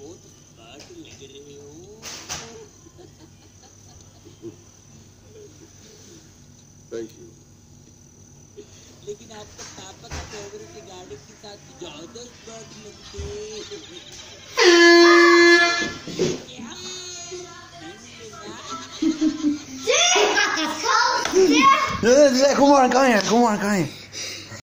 बहुत स्मार्ट लग रहे हो थैंक यू लेकिन आपका पापा का फेवरेट गाड़ी के साथ ज़्यादा स्मार्ट लगते क्या? Come on, come on, come on, come here.